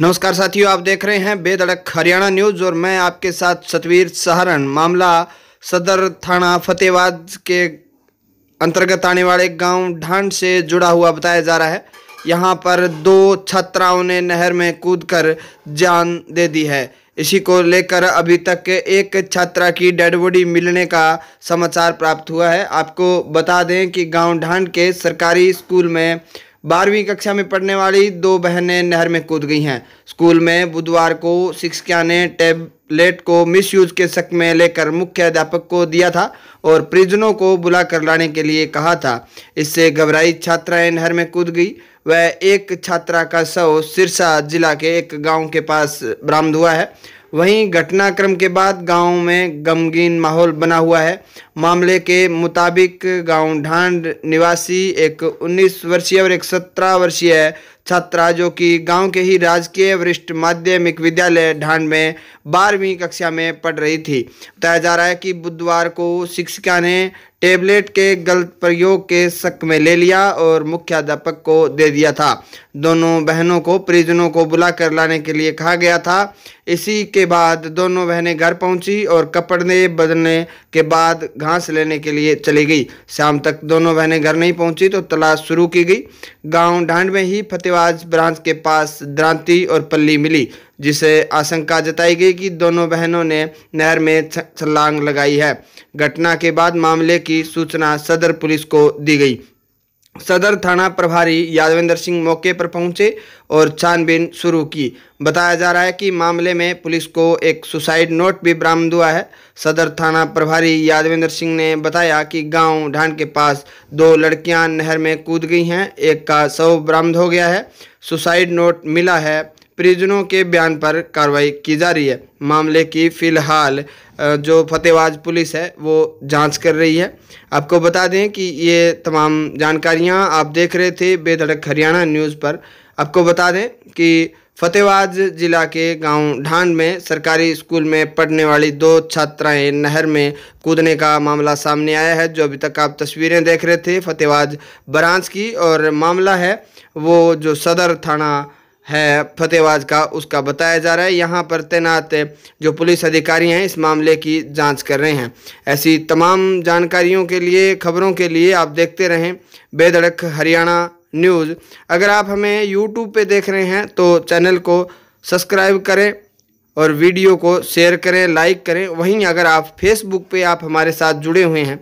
नमस्कार साथियों, आप देख रहे हैं बेधड़क हरियाणा न्यूज़ और मैं आपके साथ सतवीर सहारण मामला सदर थाना फतेहबाद के अंतर्गत आने वाले गाँव ढांड से जुड़ा हुआ बताया जा रहा है। यहाँ पर दो छात्राओं ने नहर में कूदकर जान दे दी है। इसी को लेकर अभी तक एक छात्रा की डेड बॉडी मिलने का समाचार प्राप्त हुआ है। आपको बता दें कि गाँव ढांड के सरकारी स्कूल में बारहवीं कक्षा में पढ़ने वाली दो बहनें नहर में कूद गई हैं। स्कूल में बुधवार को शिक्षिका ने टैबलेट को मिसयूज के शक में लेकर मुख्य अध्यापक को दिया था और परिजनों को बुलाकर लाने के लिए कहा था। इससे घबराई छात्राएँ नहर में कूद गई वह एक छात्रा का शव सिरसा जिला के एक गाँव के पास बरामद हुआ है। वहीं घटनाक्रम के बाद गाँव में गमगीन माहौल बना हुआ है। मामले के मुताबिक गाँव ढांड निवासी एक 19 वर्षीय और एक 17 वर्षीय छात्रा जो कि गाँव के ही राजकीय वरिष्ठ माध्यमिक विद्यालय ढांड में बारहवीं कक्षा में पढ़ रही थी। बताया जा रहा है कि बुधवार को शिक्षिका ने टेबलेट के गलत प्रयोग के शक में ले लिया और मुख्याध्यापक को दे दिया था। दोनों बहनों को, परिजनों को बुलाकर लाने के लिए कहा गया था। इसी के बाद दोनों बहनें घर पहुँची और कपड़े बदलने के बाद घास लेने के लिए चली गई। शाम तक दोनों बहनें घर नहीं पहुँची तो तलाश शुरू की गई। गाँव ढांड में ही फतेहबाज ब्रांच के पास द्रांति और पल्ली मिली, जिसे आशंका जताई गई कि दोनों बहनों ने नहर में छलांग लगाई है। घटना के बाद मामले की सूचना सदर पुलिस को दी गई। सदर थाना प्रभारी यादवेंद्र सिंह मौके पर पहुँचे और छानबीन शुरू की। बताया जा रहा है कि मामले में पुलिस को एक सुसाइड नोट भी बरामद हुआ है। सदर थाना प्रभारी यादवेंद्र सिंह ने बताया कि गाँव ढांड के पास दो लड़कियाँ नहर में कूद गई हैं। एक का शव बरामद हो गया है। सुसाइड नोट मिला है परिजनों के बयान पर कार्रवाई की जा रही है। मामले की फ़िलहाल जो फतेहबाज पुलिस है, वो जाँच कर रही है। आपको बता दें कि ये तमाम जानकारियाँ आप देख रहे थे बेधड़क हरियाणा न्यूज़ पर। आपको बता दें कि फतेहबाद जिला के गाँव ढांड में सरकारी स्कूल में पढ़ने वाली दो छात्राएँ नहर में कूदने का मामला सामने आया है, जो अभी तक आप तस्वीरें देख रहे थे। फतेहबाद ब्रांच की और मामला है, वो जो सदर थाना है, फतेहबाज का, उसका बताया जा रहा है, यहाँ पर तैनात जो पुलिस अधिकारी हैं, इस मामले की जाँच कर रहे हैं। ऐसी तमाम जानकारियों के लिए, खबरों के लिए आप देखते रहें, बेधड़क हरियाणा न्यूज़। अगर आप हमें यूट्यूब पे देख रहे हैं तो चैनल को सब्सक्राइब करें और वीडियो को शेयर करें, लाइक करें। वहीं अगर आप फेसबुक पे आप हमारे साथ जुड़े हुए हैं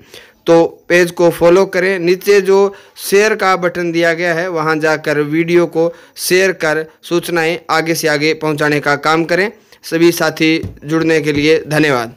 तो पेज को फॉलो करें। नीचे जो शेयर का बटन दिया गया है, वहाँ जाकर वीडियो को शेयर कर सूचनाएँ आगे से आगे पहुँचाने का काम करें। सभी साथी जुड़ने के लिए धन्यवाद।